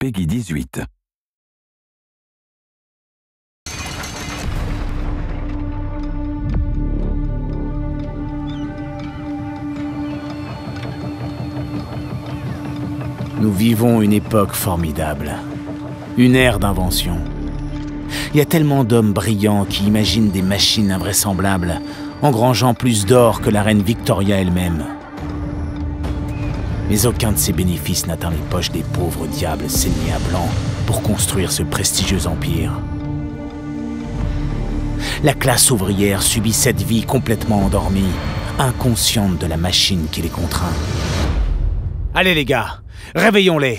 Peggy 18. Nous vivons une époque formidable. Une ère d'invention. Il y a tellement d'hommes brillants qui imaginent des machines invraisemblables, engrangeant plus d'or que la reine Victoria elle-même. Mais aucun de ces bénéfices n'atteint les poches des pauvres diables saignés à blanc pour construire ce prestigieux empire. La classe ouvrière subit cette vie complètement endormie, inconsciente de la machine qui les contraint. Allez les gars, réveillons-les